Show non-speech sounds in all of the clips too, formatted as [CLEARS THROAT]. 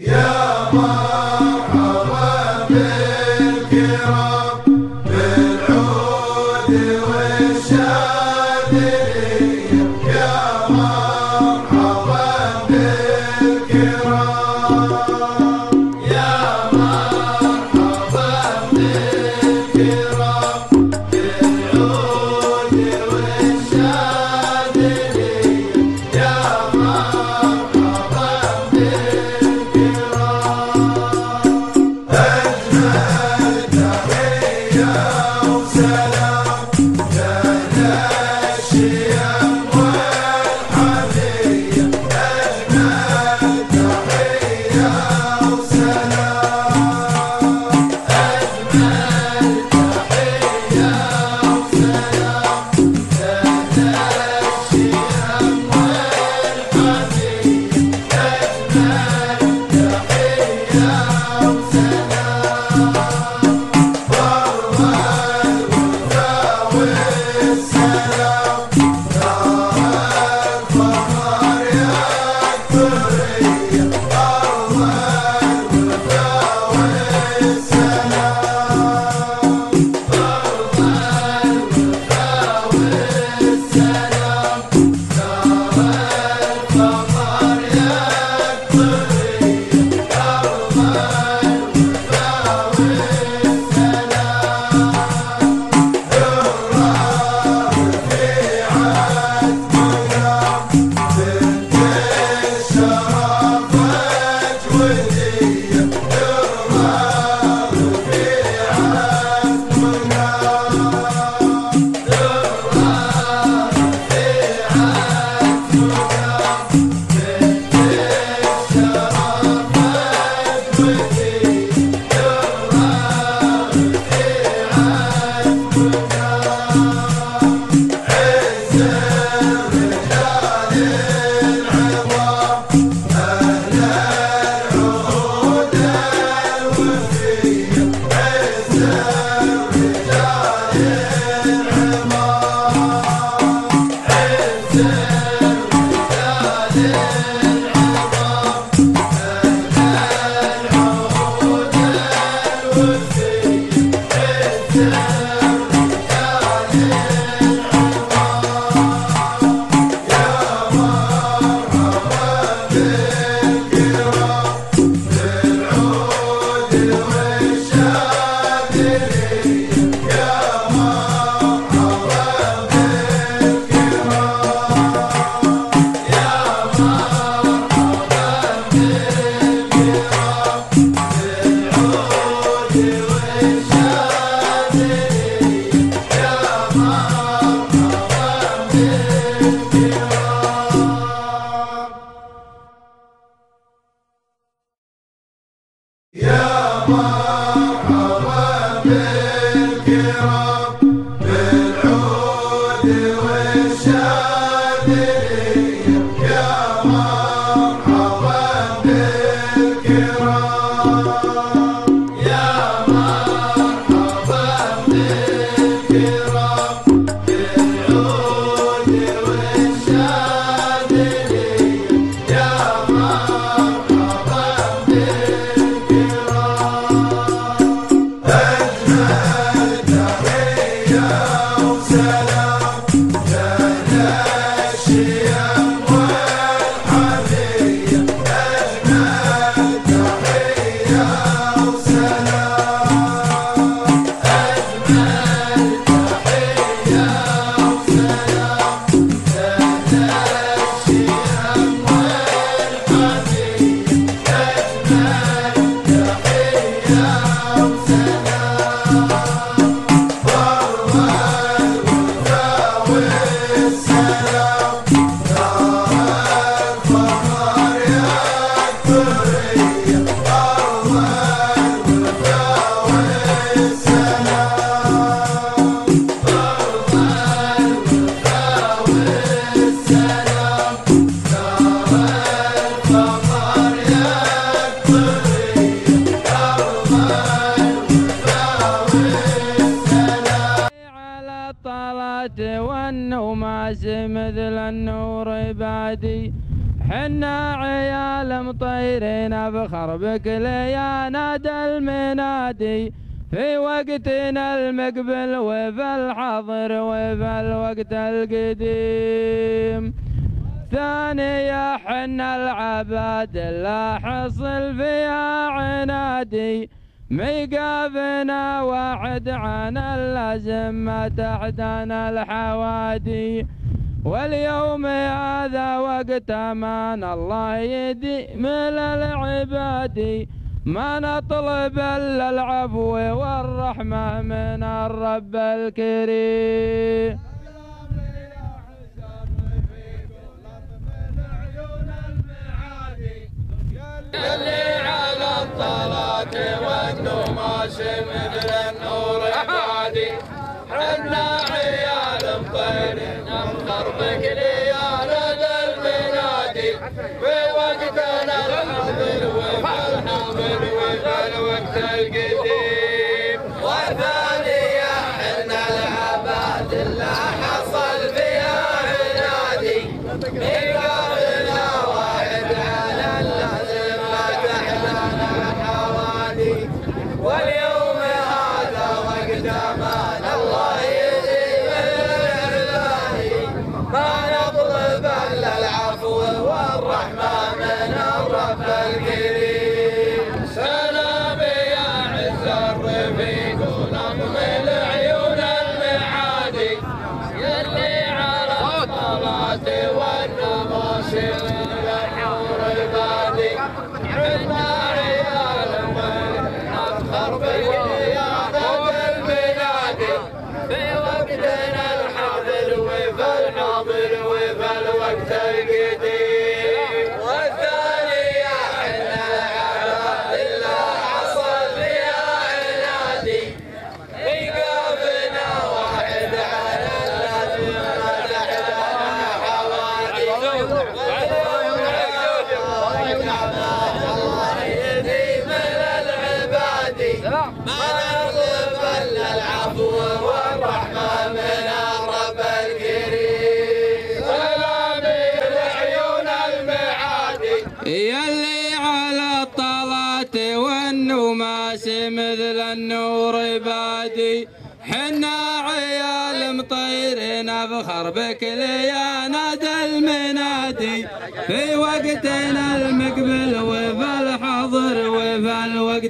يا shit. المقبل وفي الحاضر وفي الوقت القديم. ثانية حنا العباد لا حصل فيها عنادي. ميقافنا واحد عن اللازم ما تحتنا الحوادي. واليوم هذا وقت أمان الله يديم للعباد ما نطلب إلا العفو والرحمة من الرب الكريم. اللي على الطلات والنماش مثل النور البادي حنا عيال مطيرين نفخر بك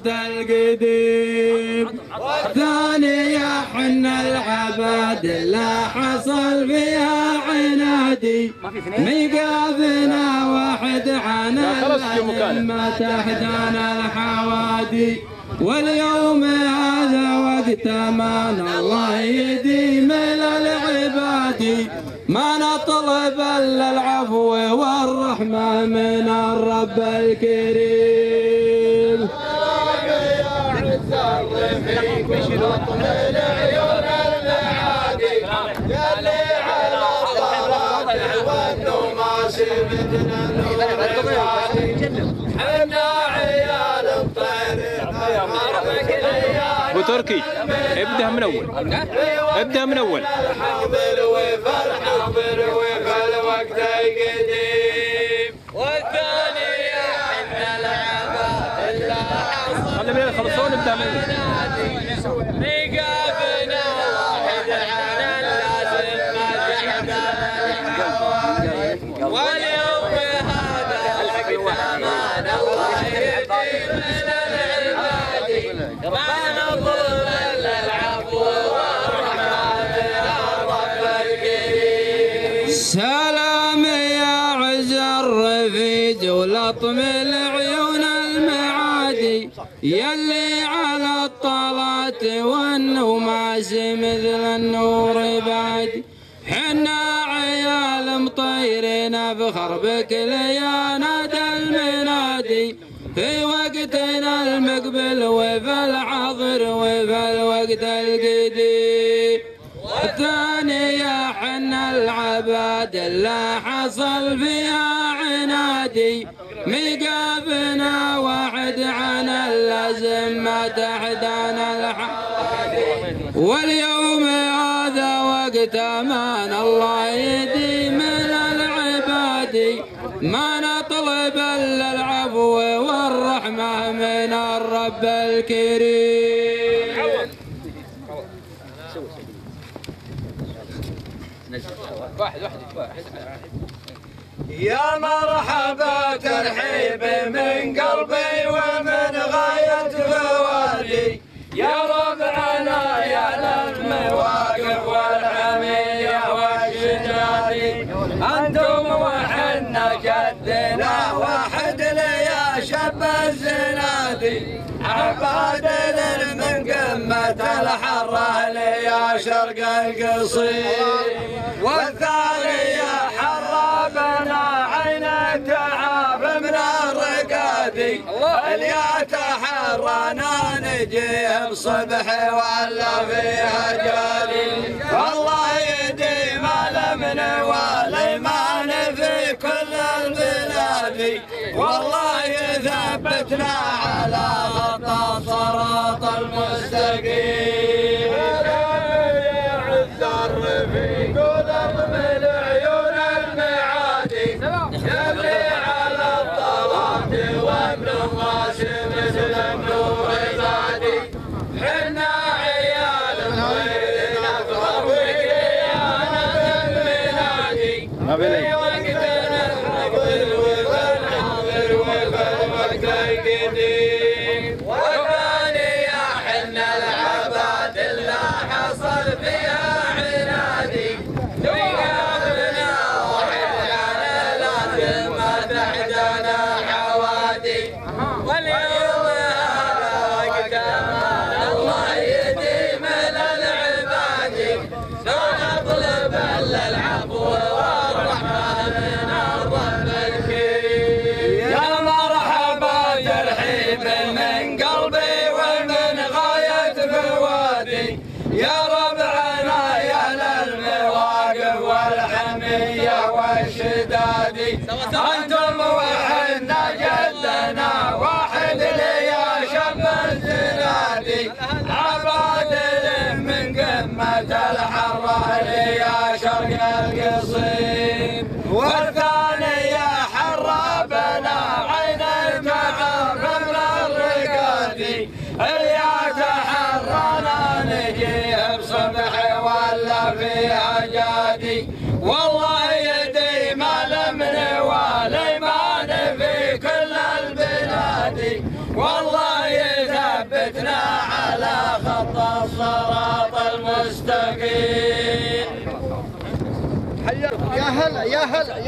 الوقت القديم ثانية حنا العباد لا حصل فيها عنادي. ميقافنا واحد عن ما تحتنا الحوادي. واليوم هذا وقت أمان الله يديم للعباد. ما نطلب إلا العفو والرحمة من الرب الكريم. تركي ابدأ من أول. ابدأ من أول. يلي على الطلات والنوماس مثل النور بادي حنا عيال مطيرين افخر بك يا نادى المنادي. في وقتنا المقبل وفي الحاضر وفي الوقت القديم الثانية حنا العباد اللي حصل فيها عنادي. جابنا وعد عن اللزم ما تحدانا الحق. واليوم هذا وقت أمان الله يديم العباد ما نطلب إلا العفو والرحمة من الرب الكريم. واحد واحد واحد. يا مرحبا ترحيب من قلبي ومن غاية فوادي. يا ربعنا يا للمواقف والحمية والشجادي أنتم وحنا جدنا واحد يا شب الزنادي. عبادل من قمة الحرة يا شرق القصير والثاني يا حرابنا الرقادي اليا تحرنا نجيه بصبح ولا فيها جالي والله يديم الامن والايمان في كل البلاد. والله يثبتنا على خط الصراط المستقيم.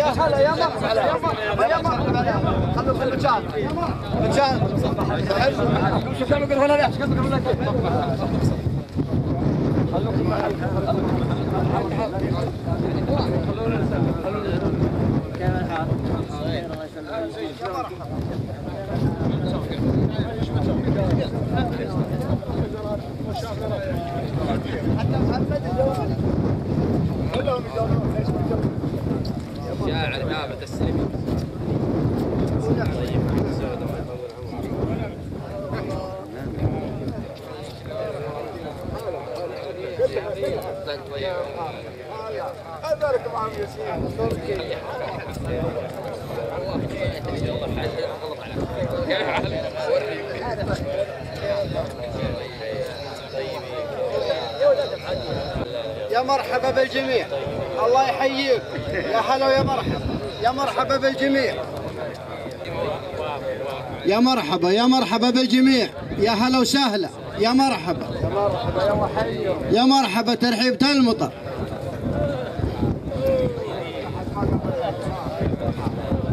يا هلا يا هلا يا مرحبا يا مرحبا يا مرحبا يا مرحبا خلوا في المكان مكان شوف كم يقول هنا ليش كم يقول شاعر يا مرحبا بالجميع. الله يحييك. يا هلا ويا مرحبا. يا مرحبا بالجميع. يا مرحبا يا مرحبا بالجميع. يا هلا وسهلا. يا مرحبا. يا مرحبا يا وحي يا مرحبا ترحيب المطر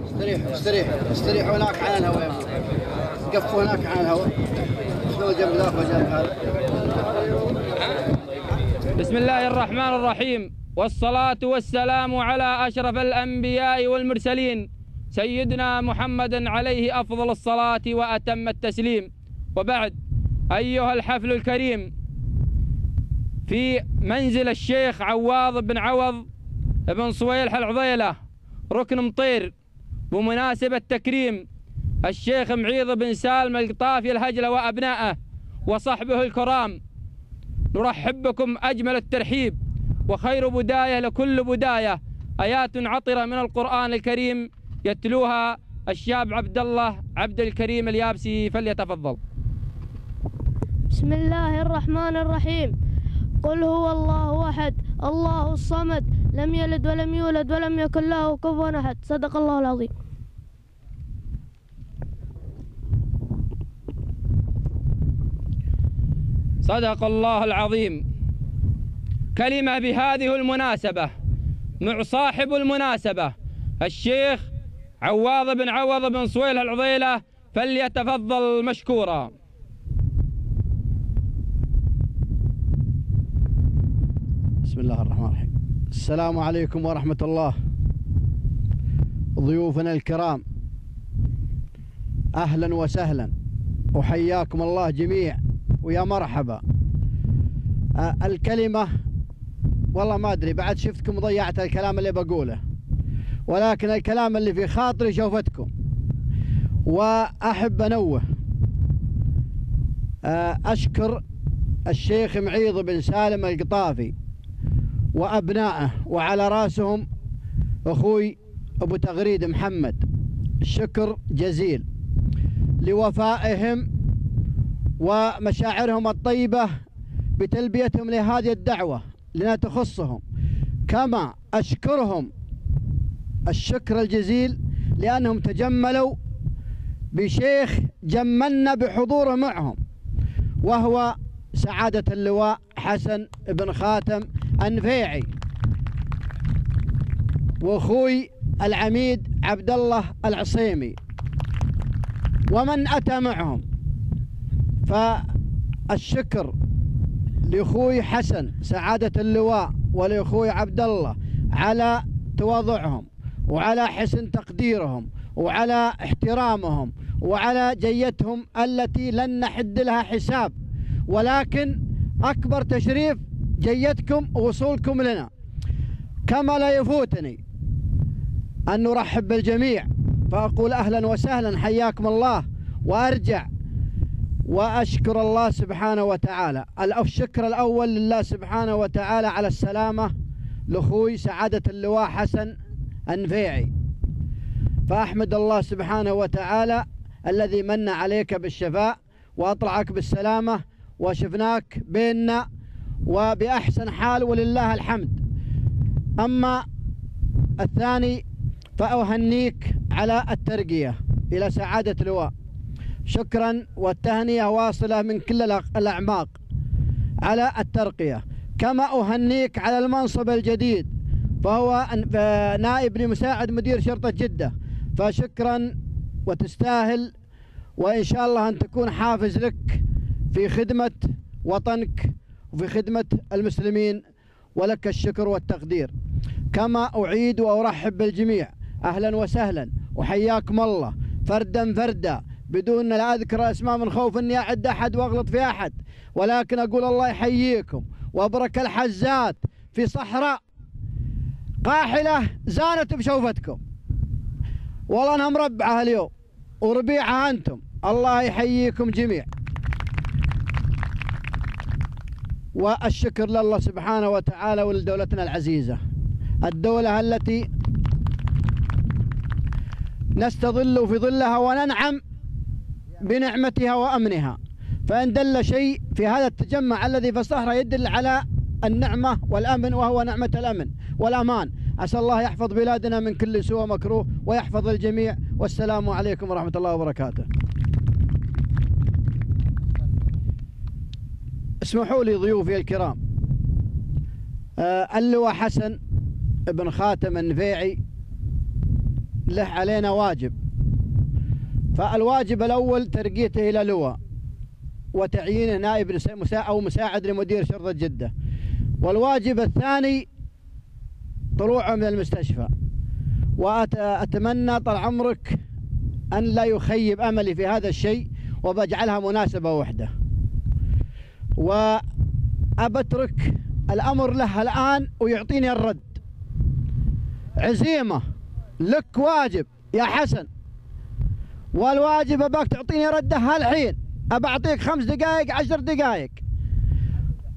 استريحوا استريحوا استريحوا هناك على الهواء. قفوا هناك على الهواء. شنو جنب ذاك وجنب هذا؟ بسم الله الرحمن الرحيم. والصلاة والسلام على أشرف الأنبياء والمرسلين سيدنا محمد عليه أفضل الصلاة وأتم التسليم. وبعد أيها الحفل الكريم في منزل الشيخ عواض بن عوض بن صويلح العضيلة ركن مطير بمناسبة تكريم الشيخ معيض بن سالم القطافي الهجلة وأبنائه وصحبه الكرام. نرحب بكم أجمل الترحيب. وخير بداية لكل بداية. آيات عطرة من القرآن الكريم يتلوها الشاب عبد الله عبد الكريم اليابسي فليتفضل. بسم الله الرحمن الرحيم. قل هو الله أحد الله الصمد لم يلد ولم يولد ولم يكن له كفوا أحد. صدق الله العظيم. صدق الله العظيم. كلمة بهذه المناسبة. مع صاحب المناسبة الشيخ عواض بن عوض بن صويل العضيلة فليتفضل مشكورا. بسم الله الرحمن الرحيم. السلام عليكم ورحمة الله. ضيوفنا الكرام أهلا وسهلا. وحياكم الله جميع ويا مرحبا. آه، الكلمة والله ما أدري بعد شفتكم ضيعت الكلام اللي بقوله. ولكن الكلام اللي في خاطري شوفتكم. وأحب أنوه. آه، أشكر الشيخ معيض بن سالم القطافي وأبنائه وعلى رأسهم أخوي أبو تغريد محمد. الشكر جزيل. لوفائهم ومشاعرهم الطيبة بتلبيتهم لهذه الدعوة. لأنها تخصهم كما أشكرهم الشكر الجزيل لأنهم تجملوا بشيخ جملنا بحضوره معهم وهو سعادة اللواء حسن بن خاتم أنفيعي وأخوي العميد عبد الله العصيمي ومن أتى معهم. فالشكر لأخوي حسن سعادة اللواء ولأخوي عبد الله على تواضعهم وعلى حسن تقديرهم وعلى احترامهم وعلى جيتهم التي لن نحد لها حساب. ولكن أكبر تشريف جيتكم ووصولكم لنا. كما لا يفوتني أن نرحب بالجميع. فأقول أهلا وسهلا حياكم الله. وأرجع وأشكر الله سبحانه وتعالى. الشكر الأول لله سبحانه وتعالى على السلامة لأخوي سعادة اللواء حسن أنفيعي. فأحمد الله سبحانه وتعالى الذي من عليك بالشفاء وأطلعك بالسلامة وشفناك بيننا وبأحسن حال ولله الحمد. أما الثاني فأهنيك على الترقية إلى سعادة لواء شكرا والتهنئة واصلة من كل الأعماق. على الترقية. كما أهنيك على المنصب الجديد فهو نائب لمساعد مدير شرطة جدة. فشكرا وتستاهل وإن شاء الله أن تكون حافز لك في خدمة وطنك وفي خدمة المسلمين ولك الشكر والتقدير. كما أعيد وأرحب بالجميع. أهلا وسهلا. وحياكم الله. فردا فردا. بدون لا أذكر أسماء من خوف أني أعد أحد وأغلط في أحد. ولكن أقول الله يحييكم وأبرك الحزات في صحراء قاحلة زانت بشوفتكم. والله أنها مربعة اليوم وربيعها أنتم. الله يحييكم جميع. والشكر لله سبحانه وتعالى ولدولتنا العزيزة. الدولة التي نستظل في ظلها وننعم بنعمتها وأمنها. فإن دل شيء في هذا التجمع الذي في الصحراء يدل على النعمة والأمن وهو نعمة الأمن والأمان. عسى الله يحفظ بلادنا من كل سوء مكروه ويحفظ الجميع. والسلام عليكم ورحمة الله وبركاته. اسمحوا لي ضيوفي الكرام. آه اللواء حسن ابن خاتم النفيعي له علينا واجب. فالواجب الأول ترقيته إلى لواء وتعيينه نائب أو مساعد لمدير شرطة جدة. والواجب الثاني طلوعه من المستشفى. وأتمنى طال عمرك أن لا يخيب أملي في هذا الشيء وبجعلها مناسبة وحدة. وأبترك الأمر له الآن ويعطيني الرد. عزيمة لك واجب يا حسن. والواجب أباك تعطيني رده هالحين أبعطيك خمس دقائق عشر دقائق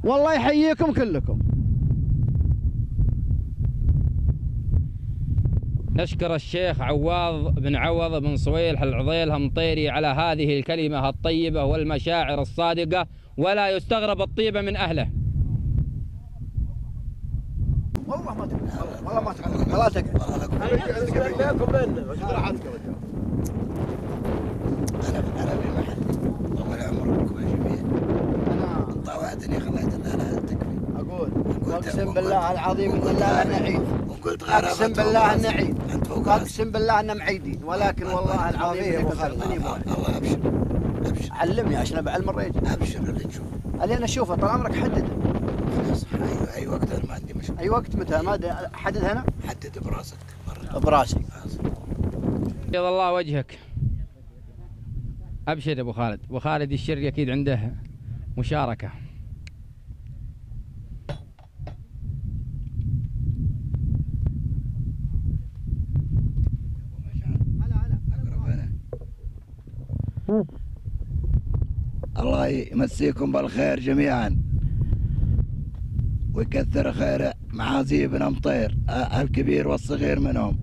والله يحييكم كلكم نشكر الشيخ عواض بن عوض بن صويلح العضيل همطيري على هذه الكلمة الطيبة والمشاعر الصادقة ولا يستغرب الطيبة من أهله والله ما تقدر والله ما ولا تقدر أنا أنا بمحل طول عمركم يا جميع أنا طوعتني خليت لا لا تكفي. أقول واقسم بالله العظيم ان لا نعيد. وقلت غير اقسم بالله ان نعيد. اقسم بالله ان معيدين ولكن والله العظيم يا. الله ابشر ابشر علمني عشان بعلم الرجل. أبشر اللي تشوف. اللي أنا أشوفه طال عمرك حدد. خلاص اي أي وقت أنا ما عندي مشكلة. أي وقت متى؟ ما أدري، حدد هنا. حدد براسك. براسي. بيض الله وجهك. أبشر يا أبو خالد. أبو خالد الشري أكيد عنده هنا. الله يمسيكم بالخير جميعا. ويكثر خير معازي بن مطير الكبير والصغير منهم.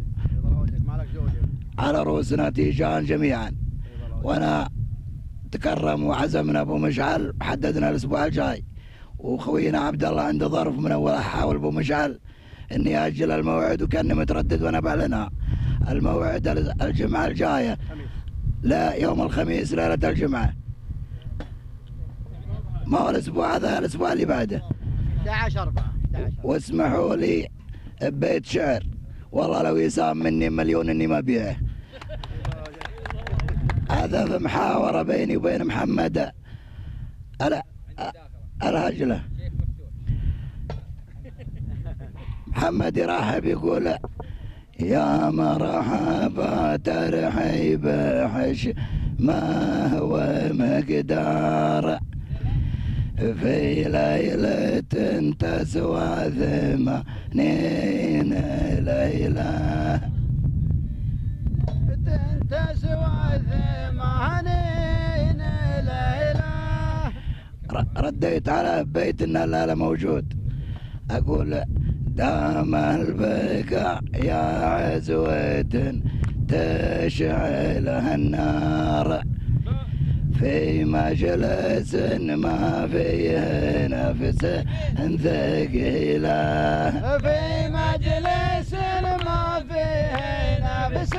على رؤوسنا تيجان جميعا. وأنا تكرم وعزمنا ابو مشعل وحددنا الأسبوع الجاي. وخوينا عبد الله عنده ظرف من اول احاول ابو مشعل اني أجل الموعد وكاني متردد وأنا بعلنها. الموعد الجمعة الجاية. لا يوم الخميس ليلة الجمعة. ما هو الأسبوع هذا؟ الأسبوع اللي بعده. 11 4 11 واسمحوا لي ببيت شعر. والله لو يسام مني مليون إني ما بيعه هذا في محاورة بيني وبين محمد. ال- الهجلة محمد يرحب يقول يا مرحبا ترحيب حش ما هو مقدار؟ في ليلة تسوى ثمانين ليلة. رديت على بيت النلالة موجود. أقول دام البكاء يا عزوة تشعلها النار. في مجلس ما فيه نفس ثقيلة. في مجلس ما فيه نفس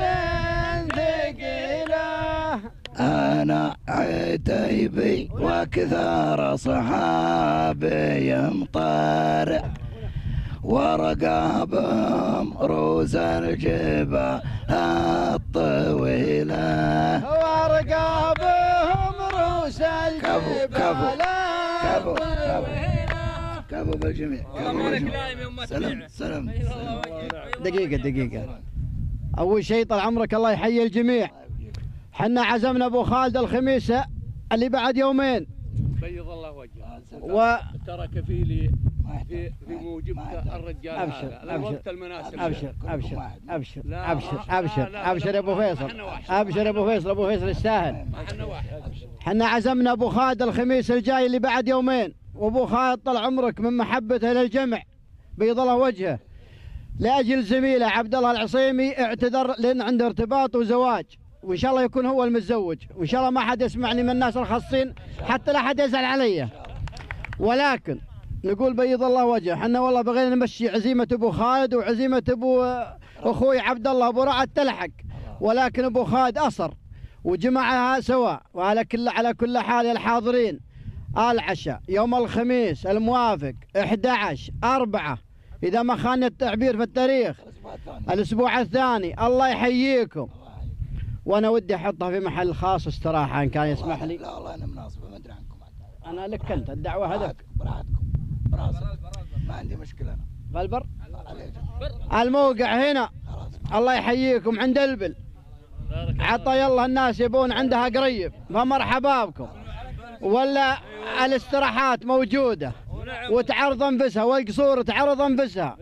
أنا عتيبي وكثار صحابي مطار ورقابهم روس الجبال الطويلة ورقابهم كفو الجبال كفو كفو كفو بالجميع كفو بالجميع. سلام سلام دقيقة دقيقة. أول شيء طال عمرك الله يحيي الجميع. حنا عزمنا أبو خالد الخميس اللي بعد يومين. بيض الله وجهك و ترى كفيلي ما في يحتاج. في موجبك الرجال أبشر، هذا أبشر. الوقت المناسب. أبشر أبشر. أبشر أبشر أبشر يا أبو فيصل. أبشر يا أبو فيصل أبو فيصل يستاهل حنا عزمنا أبو خالد الخميس الجاي اللي بعد يومين. وأبو خالد طال عمرك من محبته للجمع بيض الله وجهه. لأجل زميله عبد الله العصيمي اعتذر لأن عنده ارتباط وزواج. وإن شاء الله يكون هو المتزوج. وإن شاء الله ما حد يسمعني من الناس الخاصين حتى لا حد يزعل علي. ولكن نقول بيض الله وجهه. حنا والله بغينا نمشي عزيمة أبو خالد وعزيمة أبو أخوي عبد الله. أبو رعد تلحق ولكن أبو خالد أصر. وجمعها سوا وعلى كل على كل حال يا الحاضرين. العشاء يوم الخميس الموافق 11 4 إذا ما خان التعبير في التاريخ الأسبوع الثاني. الله يحييكم. وأنا ودي أحطها في محل خاص استراحة إن كان يسمح لي. لا والله أنا مناسبة ما أدري عنكم عاد. أنا لك أنت الدعوة هذاك براحتكم براسك. ما عندي مشكلة أنا. بالبر. الموقع هنا. الله يحييكم عند البل. عطى الله الناس يبون عندها قريب. فمرحبا بكم. ولا الاستراحات موجودة. وتعرض انفسها والقصور تعرض انفسها.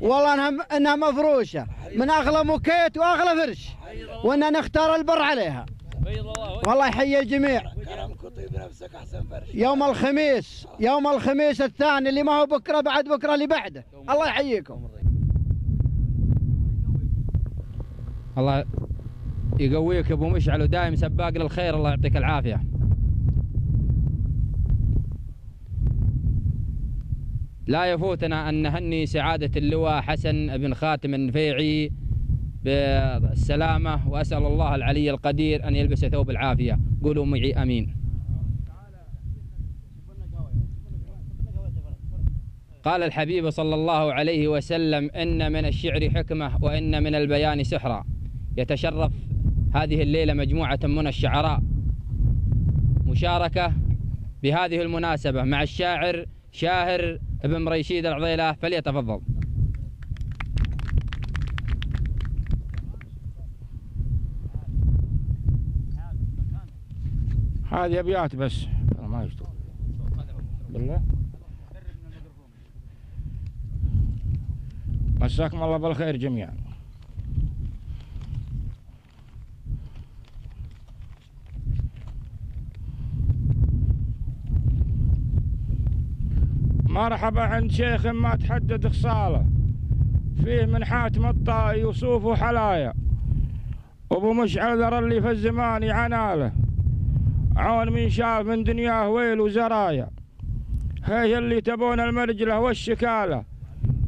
والله انها انها مفروشة. من اغلى موكيت واغلى فرش. وان نختار البر عليها. والله يحيي الجميع. كلامك نفسك أحسن فرش. يوم الخميس يوم الخميس الثاني اللي ما هو بكرة بعد بكرة اللي بعده. الله يحييكم. الله يقويك أبو مشعل ودايم سباق للخير الله يعطيك العافية. لا يفوتنا أن نهني سعادة اللواء حسن بن خاتم النفيعي بالسلامة وأسأل الله العلي القدير أن يلبس ثوب العافية. قولوا معي آمين. قال الحبيب صلى الله عليه وسلم إن من الشعر حكمة وإن من البيان سحرا يتشرف هذه الليلة مجموعة من الشعراء. مشاركة بهذه المناسبة مع الشاعر شاهر بن مريشيد العضيلة فليتفضل. هذه أبيات بس. ما يشتغل بالله. مساكم الله بالخير جميعا. مرحبا عند شيخ ما تحدد خصاله. فيه من حاتم الطائي وصوف وحلايا. أبو مشعل ذر اللي في الزمان يعناله. عون من شاف من دنياه ويل وزرايا. هي اللي تبون المرجلة والشكالة.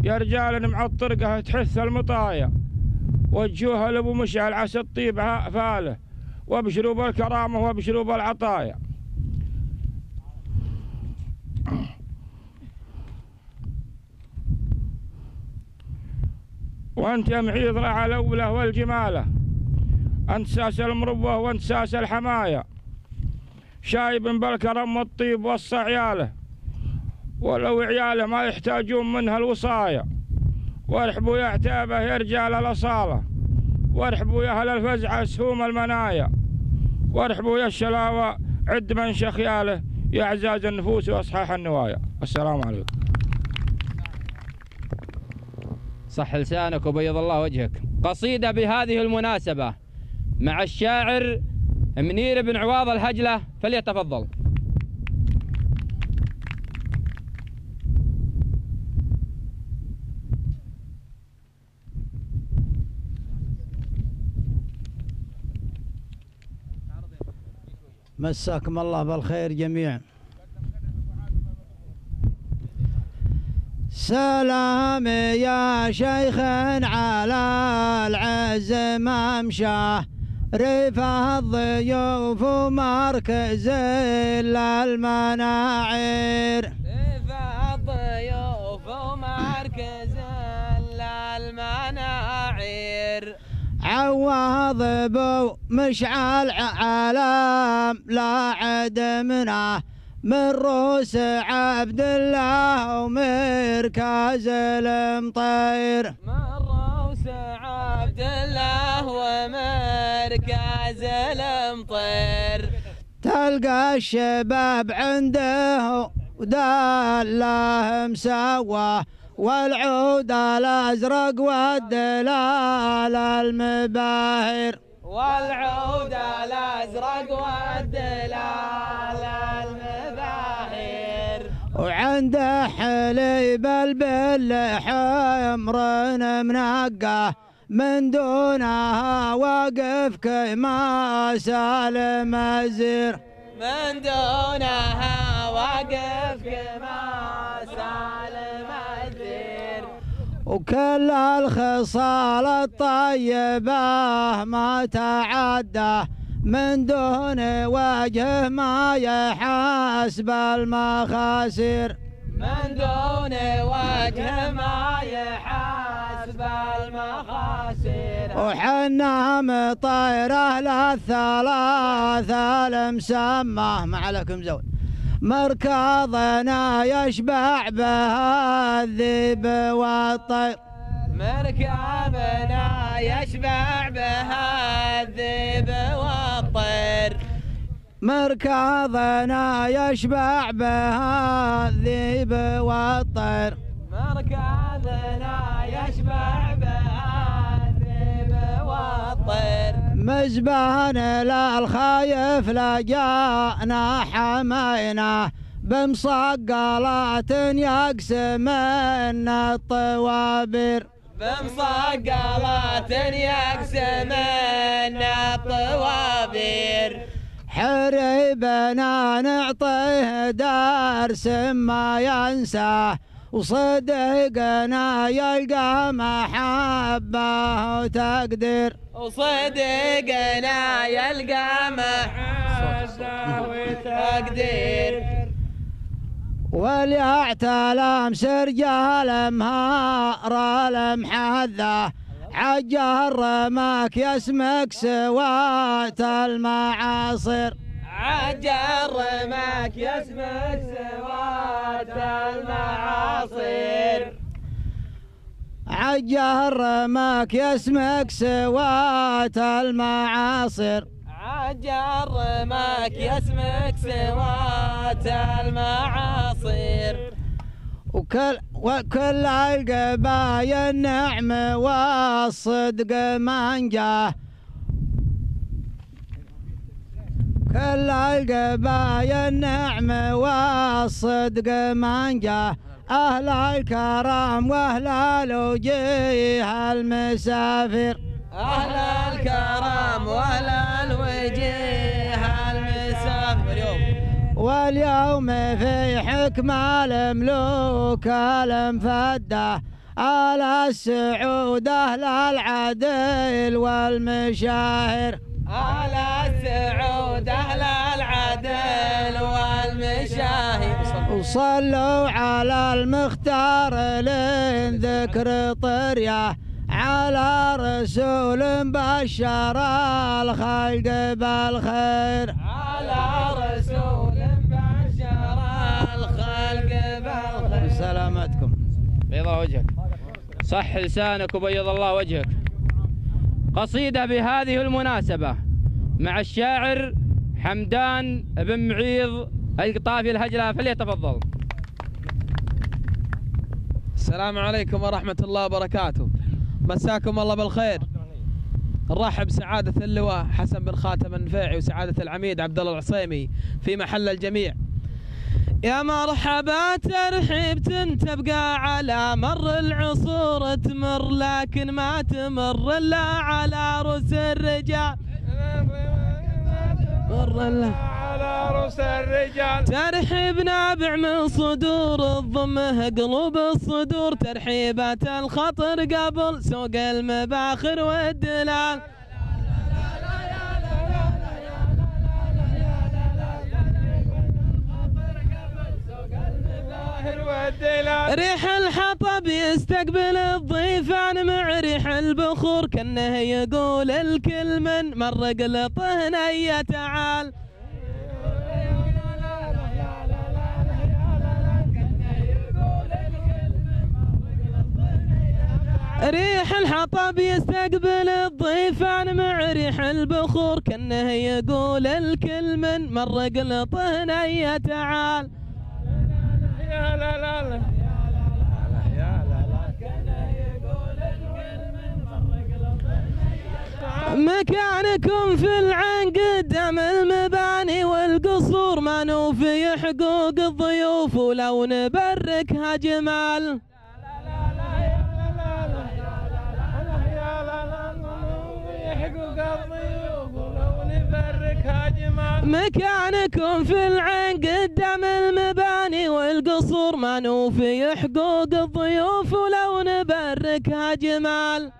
يا رجال مع الطرقة تحث المطايا. وجهوها لأبو مشعل عسى الطيب فاله. وابشروا بالكرامة وابشروا بالعطايا. وأنت يا معيض على الأولى والجمالة. أنت ساس المروة وأنت ساس الحماية. شايب بالكرم والطيب وصى عياله. ولو عياله ما يحتاجون منها الوصايا. وارحبوا يا عتابة يا رجال الأصالة. وارحبوا يا أهل الفزعه سهوم المنايا. وارحبوا يا الشلاوة عد من شخياله. يا اعزاز النفوس وأصحاح النوايا. السلام عليكم. صح لسانك وبيض الله وجهك. قصيدة بهذه المناسبة مع الشاعر منير بن عواض الهجلة فليتفضل. مساكم الله بالخير جميعا. سلام يا شيخ على العز ممشاه رفع الضيوف ومركز المناعير رفع الضيوف ومركز المناعير بو مشعل علام لا عدمنا من روس عبد الله ومركز المطير مروس عبد الله ومركز المطير تلقى الشباب عنده وداله مسواه والعود الأزرق والدلال المباهر. والعود الأزرق والدلال وعنده حليب البل حمر منقاه من دونها وقف كما سالم الزير من دونها وقف كما سالم الزير وكل الخصال الطيبة ما تعدى. من دون وجه ما يحاسب المخاسر. من دون وجه ما يحاسب المخاسر. وحنا مطيرة للثلاثة المسمى ما عليكم زود. مركضنا يشبع بها الذئب والطير. مركبنا يشبع بها الذئب والطير مركضنا يشبع بها الذئب والطير. مركبنا يشبع بها الذئب والطير. مزبان للخايف لجانا حمينا. بمصقلات يقسم الطوابير. بمصقلات يقسم الطوابير. حريبنا نعطيه درس ما ينساه وصدقنا يلقى محبة وتقدير. وصدقنا يلقى محبة وتقدير. وليعتلم سرجال مهار المحذة عجر رماك يسمك سوات المعاصر. عجر رماك يسمك سوات المعاصر. عجر رماك يسمك سوات المعاصر. عجر رماك يسمك سوات المعاصر. وكل وكل القبايا النعم والصدق منجاه كل القبايا النعم والصدق منجاه أهل الكرم وأهل الوجيه المسافر. أهل الكرم ولا واليوم في حكم الملوك المفدة آل السعود أهل العدل والمشاهر أهل السعود أهل العدل والمشاهير. وصلوا على المختار لين ذكر طرية على رسول بشر الخلق بالخير. الله وجهك. صح لسانك وبيض الله وجهك. قصيدة بهذه المناسبة مع الشاعر حمدان بن معيض القطافي الهجلة فليتفضل. السلام عليكم ورحمة الله وبركاته. مساكم الله بالخير. نرحب سعادة اللواء حسن بن خاتم النفيعي وسعادة العميد عبد الله العصيمي في محل الجميع. يا مرحبا ترحيب تبقى على مر العصور تمر لكن ما تمر إلا على رؤوس الرجال. مر إلا على رؤوس الرجال. ترحيب نابع من صدور الضمه قلوب الصدور. ترحيبات الخطر قبل سوق المباخر والدلال. ريح الحطب يستقبل الضيفان مع ريح البخور كأنه يقول الكل من مرق لطهنا يا تعال ريح الحطب يستقبل الضيفان مع ريح البخور كأنه يقول الكل من مرق لطهنا يا تعال يا لا لا لا مكانكم في العين قدام المباني والقصور ما نوفي حقوق الضيوف ولو نبركها جمال مكانكم في العين قدام المباني والقصور ما نوفي حقوق الضيوف ولو نبركها جمال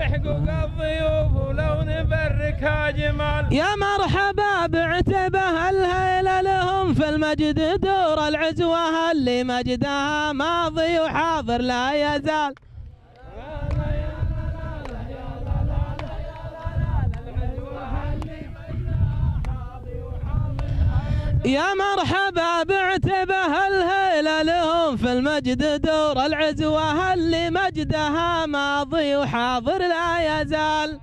حقوق الضيوف ولو نبركها جمال يا مرحبا بعتبة الهيلة لهم في المجد دور العزوة اللي مجدها ماضي وحاضر لا يزال. يا مرحبا بعتبه الهيلة لهم في المجد دور العزوة اللي مجدها ماضي وحاضر لا يزال.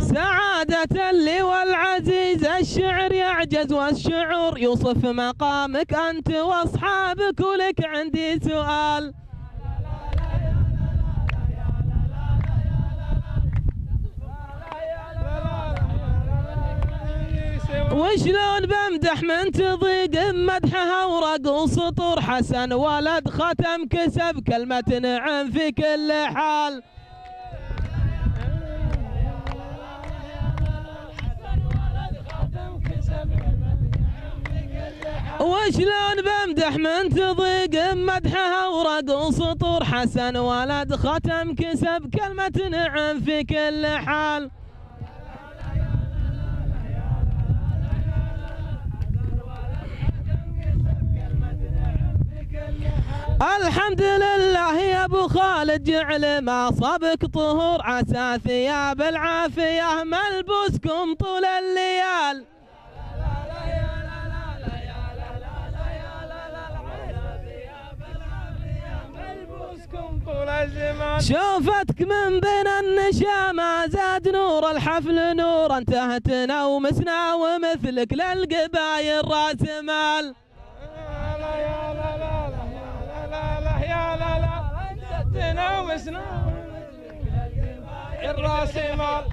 سعادة اللي والعزيز الشعر يعجز والشعور يوصف مقامك أنت وأصحابك ولك عندي سؤال. وشلون بمدح من تضيق مدحها ورق سطور حسن ولد ختم كسب كلمة نعم في كل حال. وشلون بمدح من تضيق مدحها ورق سطور حسن ولد ختم كسب كلمة نعم في كل حال. الحمد لله يا أبو خالد جعل ما صبك طهور. عسى ثياب العافية ملبوسكم طول الليال. شوفتك من بين النشامة زاد نور الحفل نورا. انتهتنا ومسنا ومثلك للقبايل راس مال. لا لا يا لا لا تناوسنا الراس مال.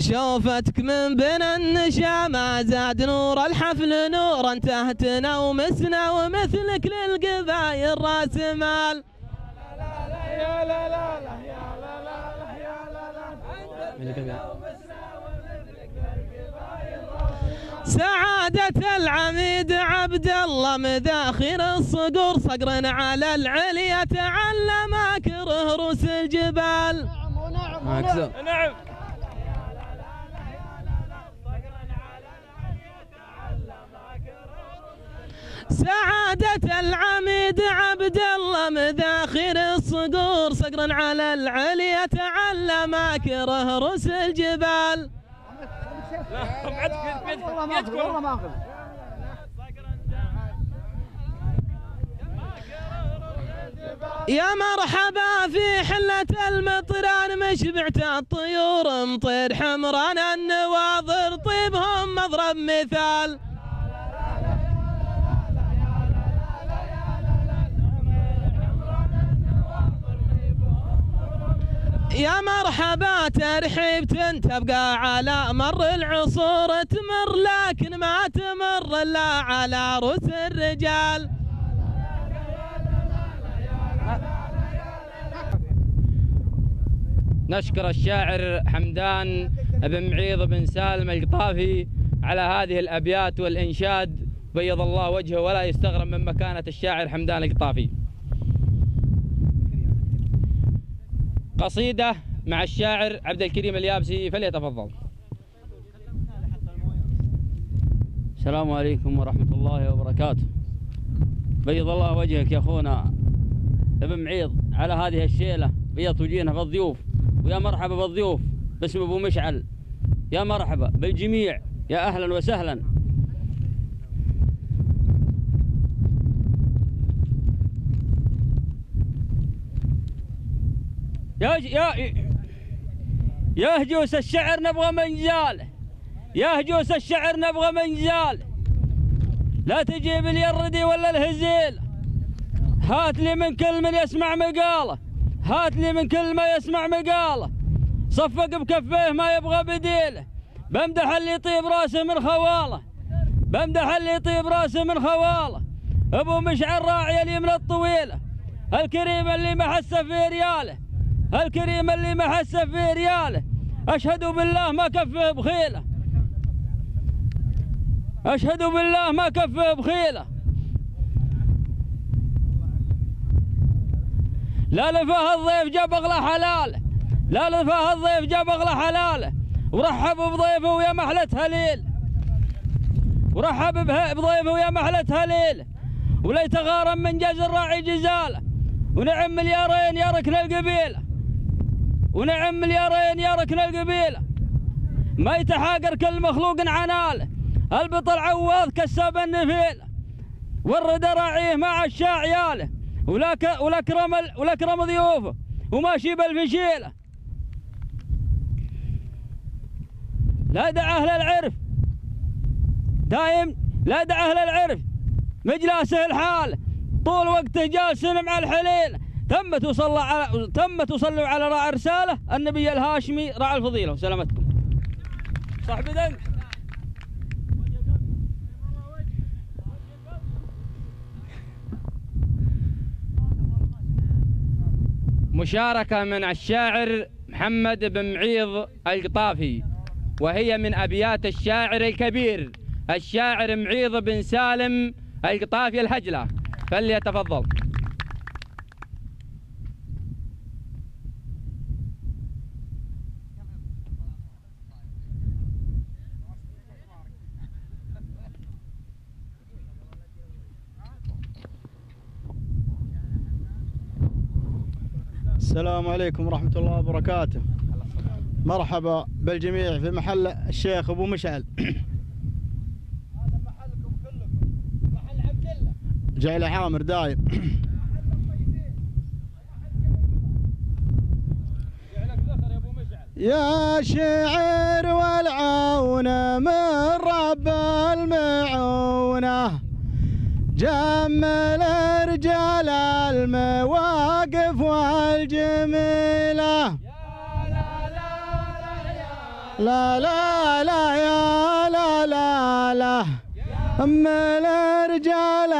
شوفتك من بين النشامة زاد نور الحفل نورا انتهتنا ومسنا ومثلك للقبايل راس مال. يا لا لا لا يا لا لا لا يا لا لا. سعادة العميد عبد الله مذاخر الصقور صقر على العليا تعلم كره روس الجبال. نعم سعادة العميد عبد الله مذاخر الصقور صقر على العليا تعلم كره روس الجبال. والله ما اخذ يا مرحبا في حلة المطران مشبعت الطيور مطير حمران النواظر طيبهم مضرب مثال. يا مرحبا ترحيب تبقى على مر العصور تمر لكن ما تمر إلا على رؤوس الرجال. نشكر الشاعر حمدان بن معيض بن سالم القطافي على هذه الأبيات والإنشاد بيض الله وجهه ولا يستغرب من مكانة الشاعر حمدان القطافي. قصيدة مع الشاعر عبد الكريم اليابسي فليتفضل. السلام عليكم ورحمة الله وبركاته. بيض الله وجهك يا أخونا. ابن معيض على هذه الشيلة. بيض وجينا في الضيوف. ويا مرحبا بالضيوف. باسم أبو مشعل. يا مرحبا بالجميع. يا أهلا وسهلا. يا يا يا هجوس الشعر نبغى منجاله يا هجوس الشعر نبغى منجاله لا تجيب لي الردي ولا الهزيل. هات لي من كل من يسمع مقاله هات لي من كل ما يسمع مقاله صفق بكفيه ما يبغى بديله بمدح اللي يطيب راسه من خواله بمدح اللي يطيب راسه من خواله ابو مشعل راعي اليمن الطويله الكريم اللي ما حسه في رياله الكريم اللي ما حسه في رياله. أشهد بالله ما كفه بخيله. أشهد بالله ما كفه بخيله. لا لفاه الضيف جاب أغلى حلاله. لا لفاه الضيف جاب أغلى حلاله. ورحب بضيفه ويا محلة هليل. ورحب بضيفه ويا محلة هليل. ولا يتغارم من جاز الراعي جزاله. ونعم مليارين يا ركن القبيله. ونعم مليارين يا ركن القبيله ما يتحاقر كل مخلوق عناله البطل عواض كساب النفيله والرد راعيه مع الشاعياله ولا ك... ولا كرم ال... ولا كرم ضيوفه وماشي بالفشيله لا دع أهل العرف. دايم لا دع أهل العرف. مجلسه الحال. طول وقته جالس مع الحليل. ثم تصلى على ثم تصلوا على راعي رسالة النبي الهاشمي راعي الفضيلة وسلامتكم. صاحب دنك مشاركة من الشاعر محمد بن معيض القطافي وهي من أبيات الشاعر الكبير الشاعر معيض بن سالم القطافي الهجلة فليتفضل. السلام عليكم ورحمة الله وبركاته. مرحبا بالجميع في محل الشيخ أبو مشعل. جعل عامر دايم. يا شعر والعون من رب المعونة جمل رجال المواقف والجميلة لا لا لا يا لا لا لا. أمل رجال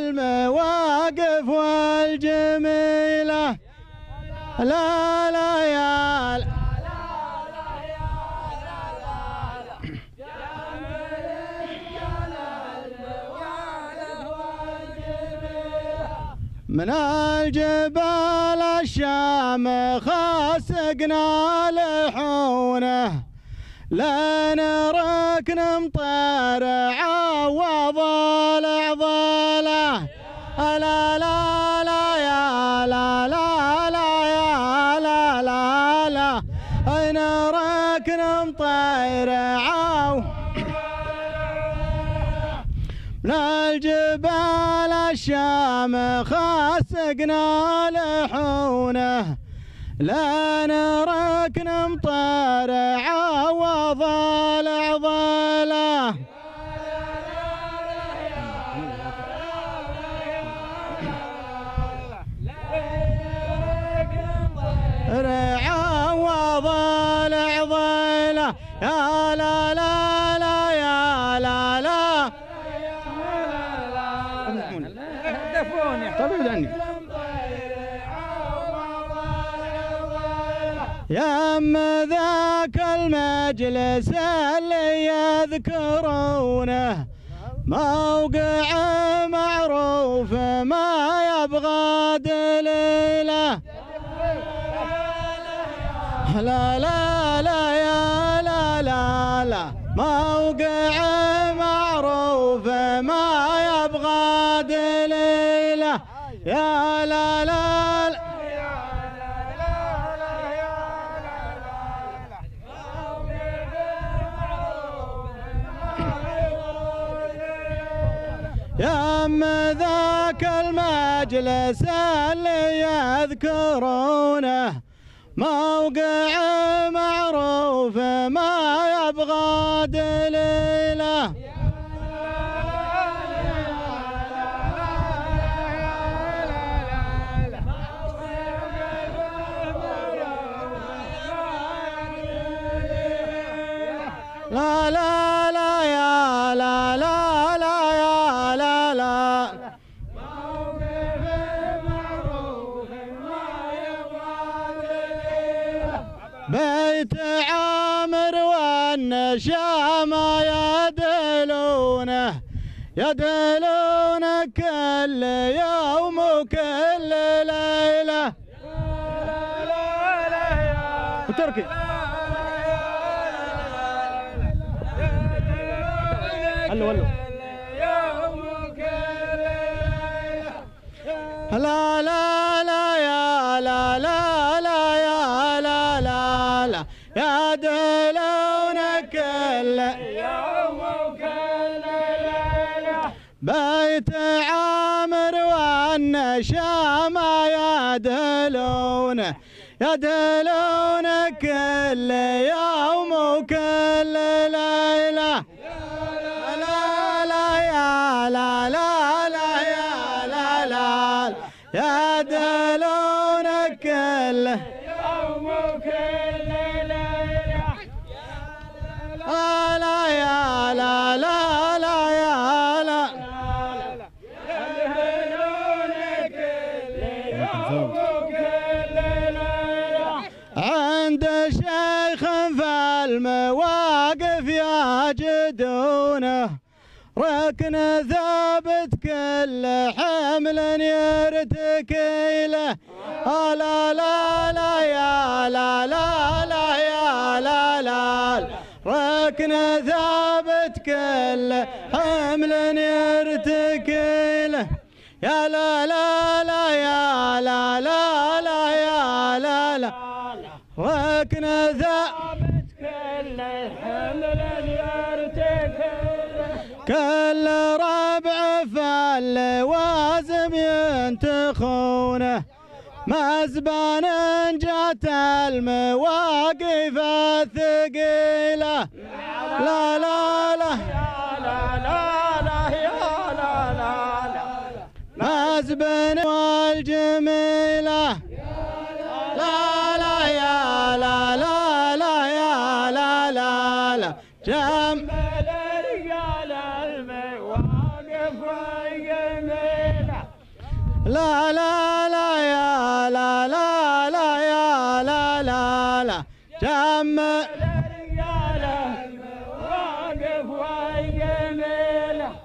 المواقف والجميلة. لا لا يا من الجبال الشام خاسقنا لحونه. لين ركن مطير الشام خاسقنا لحونه. لا نركن المجلس اللي يذكرونه. موقع معروف ما يبغى دليله. لا لا لا يا لا لا لا. موقع يا أم ذاك المجلس اللي يذكرونه موقع معروف ما يبغى دليله. today. يا واقف يا جدونه ركن ثابت كل حمل يرتكي له آه لا لا لا يا لا لا لا يا لا لا. ركن ثابت كل حمل يرتكي له يا لا لا كل ربع فاللوازم ينتخونه مزبان جات المواقف الثقيلة. لا لا لا. مزبن والجميلة. لا لا لا يا لا لا لا يا لا لا لا. جم.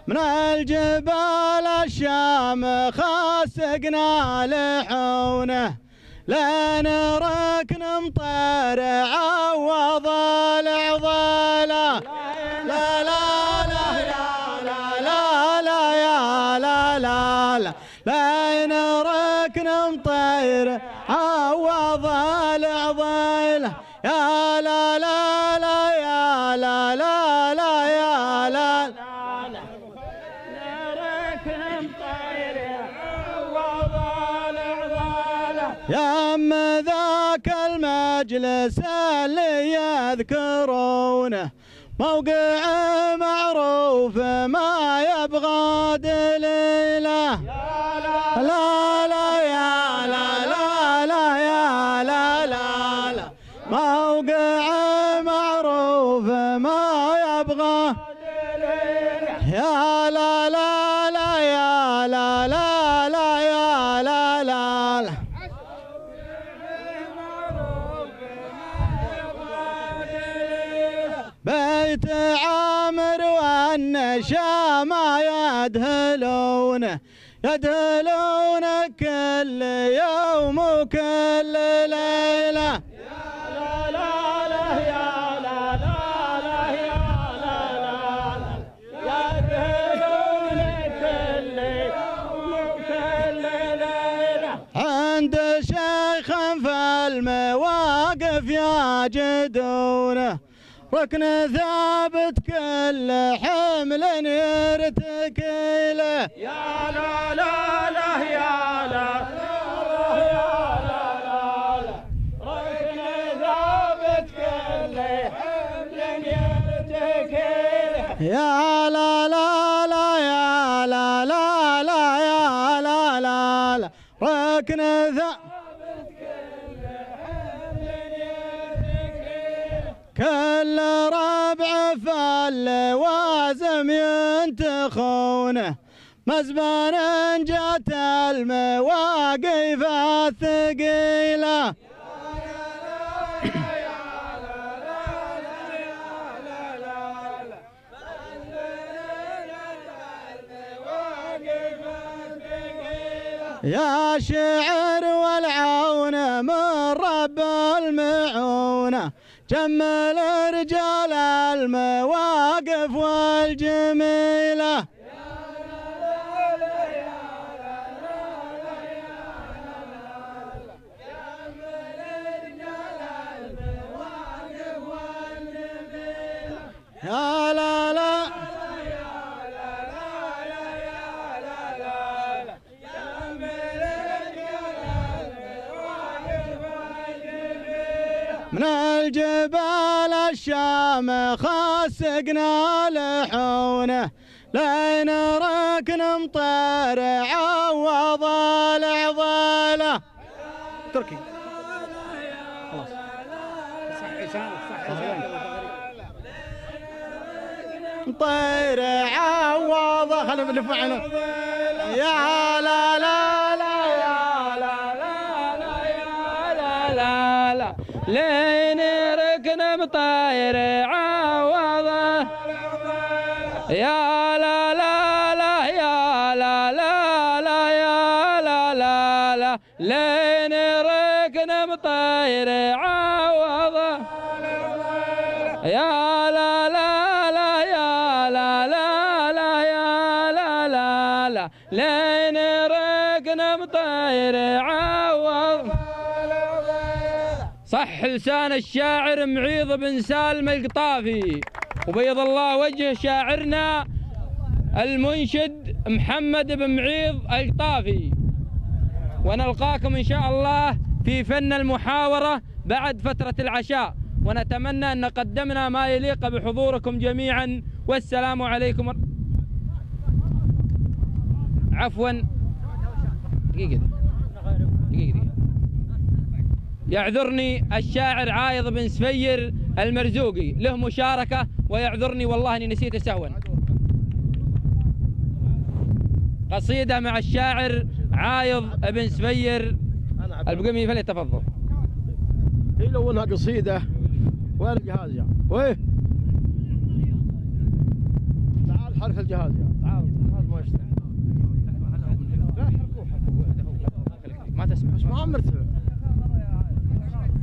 من الجبال الشام خاسقنا لحونه. لين ركن مطير اللي يذكرونه موقع معروف ما يبغى دليله. يدهلونه كل يوم وكل ليلة عند شيخ يجدونه. ركن ثابت كل حمل يرتكله يا لا لا لا يا لا يا لا لا لا ركن ثابت كل حمل يا لا لا لا يا لا لا لا يا لا لا لا ركن ثابت كل ربع فاللوازم ينتخونه. مزبان جات المواقف الثقيلة. يا شعر والعون من رب المعونه جمل رجال المواقف والجميلة. الشام خاسقنا لحونه لين ركن مطير عوض العضاله تركي طير عوض خلينا نلف يا لا لا لا يا لا لا لا لا لا لا طاير عوضه يا لا لا لا يا لا لا لا يا لا لا لا. لين ركن مطير صح لسان الشاعر معيض بن سالم القطافي. وبيض الله وجه شاعرنا المنشد محمد بن معيض القطافي. ونلقاكم إن شاء الله في فن المحاورة بعد فترة العشاء. ونتمنى أن قدمنا ما يليق بحضوركم جميعا. والسلام عليكم عفوا. دقيقة. يعذرني الشاعر عايض بن سفير المرزوقي له مشاركة ويعذرني والله أني نسيت سهوا قصيدة مع الشاعر عايض بن سفير. البقمي فليتفضل هي لو إنها قصيدة وين الجهاز يا؟ وين؟ تعال حرك الجهاز يا. تعال الجهاز ما يشتغل. لا حركوه حركوه. ما تسمع. ما مرتفع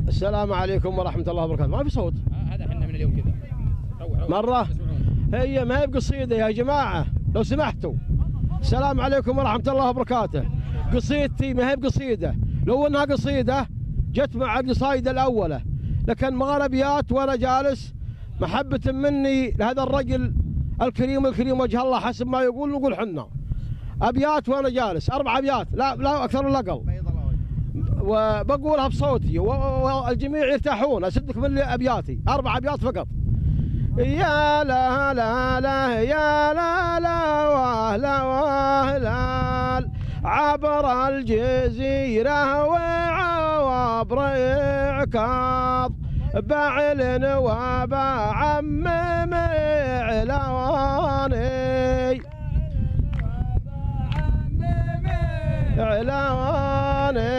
السلام عليكم ورحمة الله وبركاته. ما في صوت. هذا إحنا من اليوم كذا. مرة. هي ما هي بقصيدة يا جماعة؟ لو سمحتوا. السلام عليكم ورحمة الله وبركاته. قصيدتي ما هي بقصيدة. لو إنها قصيدة جت مع القصايد الاولى لكن مغربيات وأنا جالس محبة مني لهذا الرجل الكريم الكريم وجه الله حسب ما يقول نقول حنا. أبيات وأنا جالس. أربع أبيات. لا لا أكثر ولا أقل. وبقولها بصوتي والجميع يرتاحون. اسدك من أبياتي. أربع أبيات فقط. يا لا لا لا يا لا لا وهلا وهلا عبر الجزيرة وعبر عكاظ بعلن وبعمم علواني علواني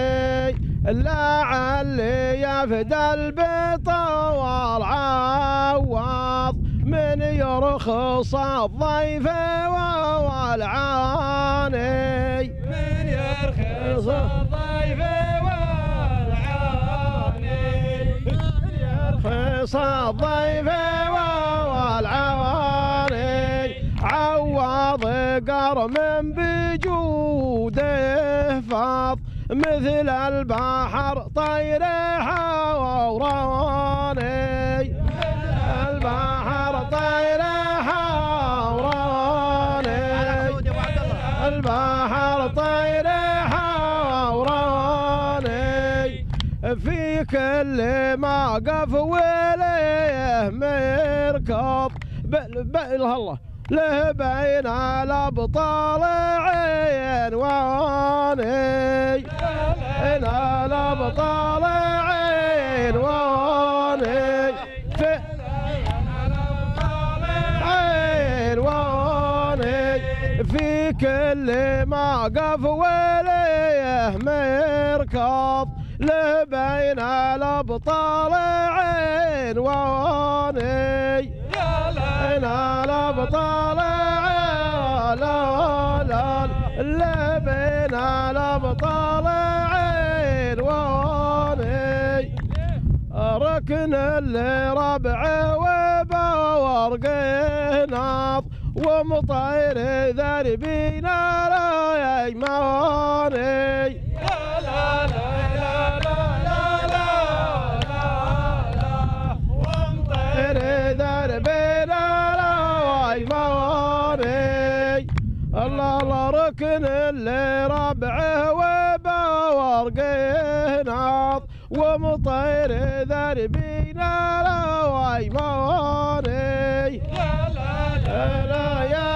لعلي يفدى البطوال عوض من يرخص الضيف والعاني. من يرخص الضيف والعاني. من يرخص الضيف والعواني عوض قرم بجوده فاض. مثل البحر طير حوراني البحر طير حوراني البحر طير حوراني في كل موقف وليه مركب. بل الله. له بين الأبطال عنواني بين الأبطال عنواني في عنواني في كل موقف وليه مركب له بين الأبطال عنواني بين الأبطال لا لا لا بين الأبطال عنواني ركن اللي ربعه وباور قناط ومطير ذربين لا يجماني لا لا لا لا الله الله ركن اللي ربعه قناط ومطير ذربين لا ويماني. لا لا لا يا.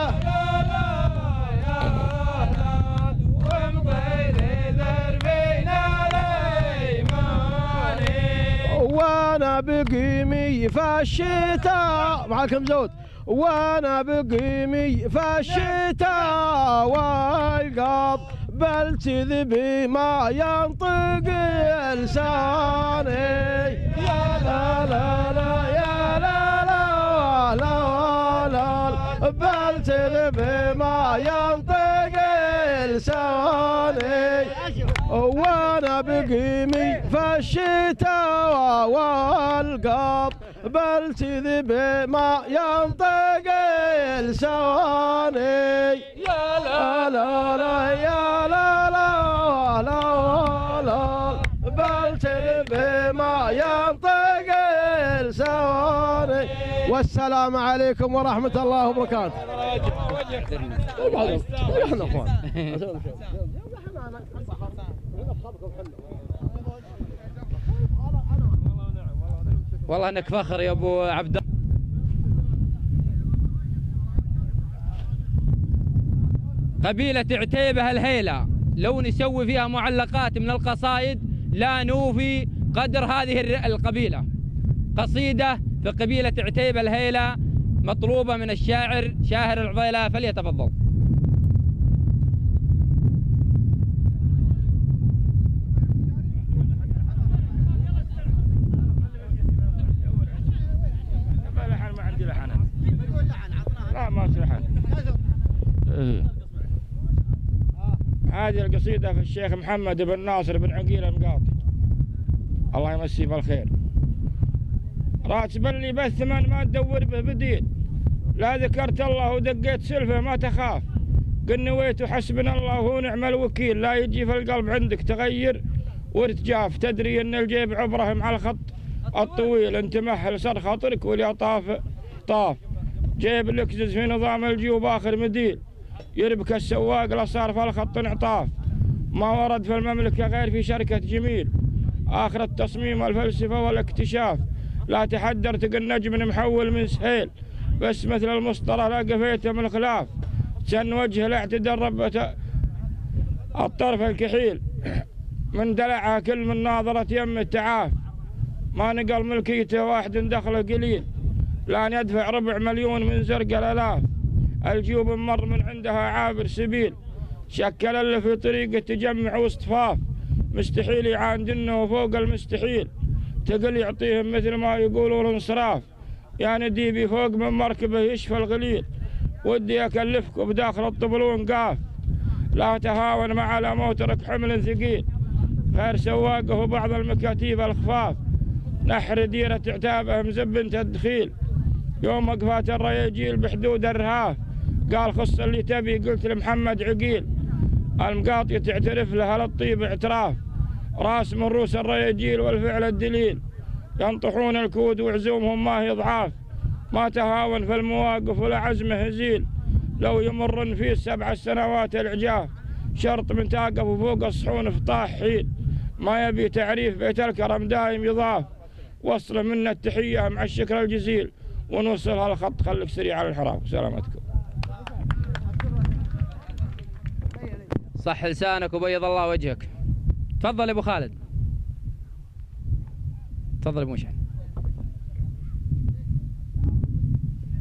وأنا بقيمي في الشتاء معكم زود. وأنا بقيمي في الشتاء بل ما ينطق لساني يا لا لا لا يا لا لا لا لا بل ما ينطق لساني وأنا بقيمي في الشتاء والقط بل ما ينطق لساني والسلام عليكم ورحمة الله وبركاته. والله انك فخر يا ابو عبد قبيلة عتيبة الهيلة. لو نسوي فيها معلقات من القصائد لا نوفي قدر هذه القبيلة. قصيدة في قبيلة عتيبة الهيلة مطلوبة من الشاعر شاهر العضيلة فليتفضل. لا ما في لحن. هذه القصيدة في الشيخ محمد بن ناصر بن عقيل المقاطي. الله يمسيه بالخير. راتب اللي بث من ما تدور به بديل. لا ذكرت الله ودقيت سلفه ما تخاف. قل نويت حسبنا الله ونعم الوكيل. لا يجي في القلب عندك تغير. وارتجاف تدري أن الجيب عبره مع الخط الطويل. انت مهل صار خاطرك واللي طاف طاف. جيب الاكزز في نظام الجيوب آخر مديل. يربك السواق لا صار في الخط انعطاف. ما ورد في المملكة غير في شركة جميل. آخر التصميم والفلسفة والاكتشاف. لا تحدر تلقى النجم محول من سهيل. بس مثل المسطرة لا قفيته من الخلاف. سن وجه الاعتدال ربة الطرف الكحيل. [CLEARS THROAT] من دلعها كل من ناظرة يم التعاف. ما نقل ملكيته واحد دخله قليل. لأن يدفع ربع مليون من زرق الألاف. الجيوب مر من عندها عابر سبيل. شكل اللي في طريقة تجمع واصطفاف. مستحيل يعاندنه فوق المستحيل. تقل يعطيهم مثل ما يقولوا الانصراف يا نديبي فوق من مركبه يشفى الغليل. ودي اكلفك بداخل الطبلون قاف. لا تهاون مع لا موترك حمل ثقيل. غير سواقه وبعض المكاتيب الخفاف. نحر ديرة عتابه مزبن تدخيل. يوم وقفات الرياجيل بحدود الرهاف. قال خص اللي تبي قلت لمحمد عقيل. المقاطية تعترف لها للطيب اعتراف. راس من روس الرياجيل والفعل الدليل. ينطحون الكود وعزومهم ما هي ضعاف. ما تهاون في المواقف ولا عزمه هزيل. لو يمرن فيه سبع سنوات العجاف شرط من تاقف فوق الصحون في طاح حيل. ما يبي تعريف بيت الكرم دايم يضاف. وصل منا التحية مع الشكر الجزيل. ونوصلها الخط خليك سريع على الحرام سلامتكم. صح لسانك وبيض الله وجهك. تفضل يا أبو خالد. تفضل يا أبو مشعل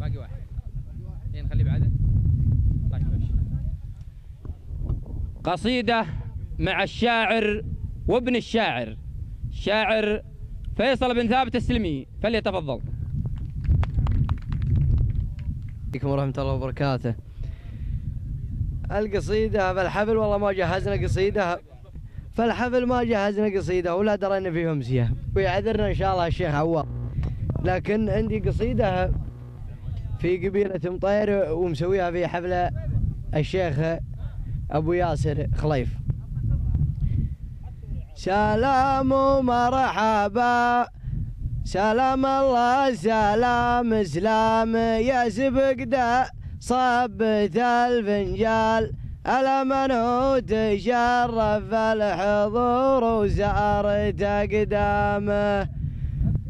باقي واحد. إيه نخليه بعده. طيب ماشي. قصيدة مع الشاعر وابن الشاعر الشاعر فيصل بن ثابت السلمي. فليتفضل. عليكم ورحمة الله وبركاته. القصيدة فالحفل والله ما جهزنا قصيدة. فالحفل ما جهزنا قصيدة ولا درينا فيه أمسية ويعذرنا إن شاء الله الشيخ عوار لكن عندي قصيدة في قبيلة مطير ومسويها في حفلة الشيخ أبو ياسر خليف. سلام ومرحبا. سلام الله سلام سلام يا سبق صبت الفنجال على من هو تشرف الحضور وزارت أقدامه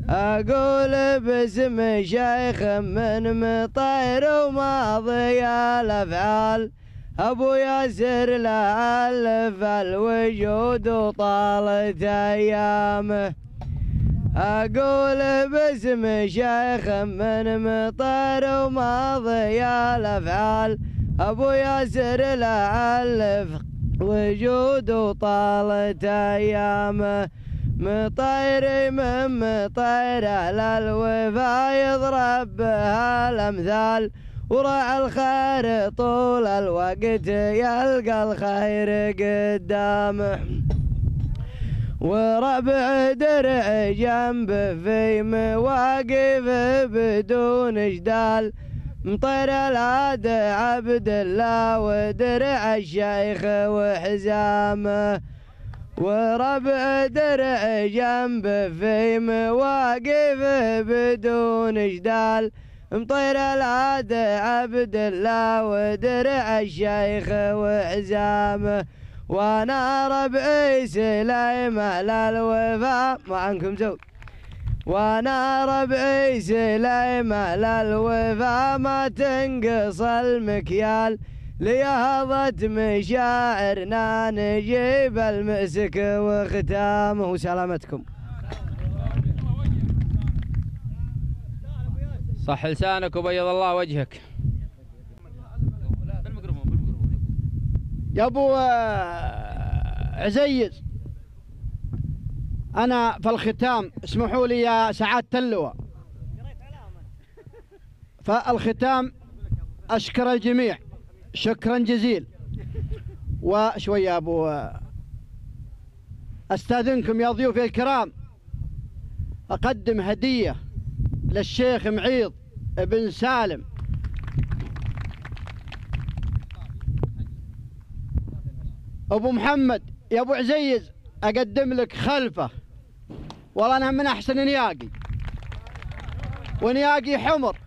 أقول باسم شيخ من مطير وماضي الأفعال. أبو ياسر لا ألف الوجود وطالت أيامه أقول باسم شيخ من مطر وماضي الأفعال. أبو ياسر لا ألف وجود وطالت أيامه مطيري من مطير على الوفا يضرب بها الأمثال ورع الخير طول الوقت يلقى الخير قدامه وربع درع جنبه في مواقف بدون جدال. مطير العاد عبد الله ودرع الشيخ وحزامه وربع درع جنبه في مواقف بدون جدال. مطير العاد عبد الله ودرع الشيخ وحزامه وأنا ربعي سليمة للوفاء ما عنكم زود وأنا ربعي سليمة للوفاء ما تنقص المكيال. ليهضت مشاعرنا نجيب المسك وختامه وسلامتكم صح لسانك وبيض الله وجهك. يا ابو آه، عزيز. أنا في الختام اسمحوا لي يا سعاده اللواء فالختام أشكر الجميع. شكرا جزيل وشوي يا أبو آه، أستاذنكم يا ضيوفي الكرام. أقدم هدية للشيخ معيض بن سالم. أبو محمد يا أبو عزيز أقدم لك خلفة. والله انها من أحسن نياقي. ونياقي حمر.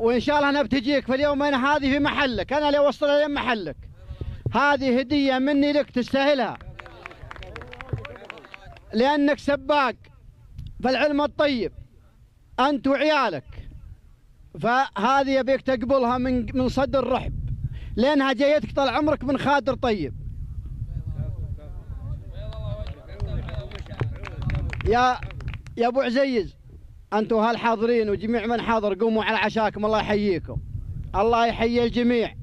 وإن شاء الله أنا بتجيك في اليومين هذه في محلك. أنا اللي أوصلها لين محلك. هذه هدية مني لك تستاهلها. لأنك سباق في العلم الطيب. أنت وعيالك. فهذه يبيك تقبلها من من صدر رحب. لأنها جايتك طال عمرك من خادر طيب. يا يا ابو عزيز أنتم هالحاضرين وجميع من حاضر قوموا على عشاكم الله يحييكم. الله يحيي الجميع.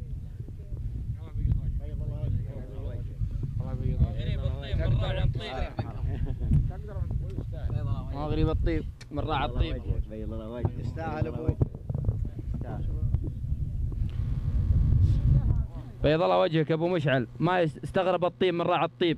مغرب الطيب من راعي الطيب. يستاهل أبوي. بيض الله وجهك أبو مشعل. ما يستغرب الطيب من راعي الطيب.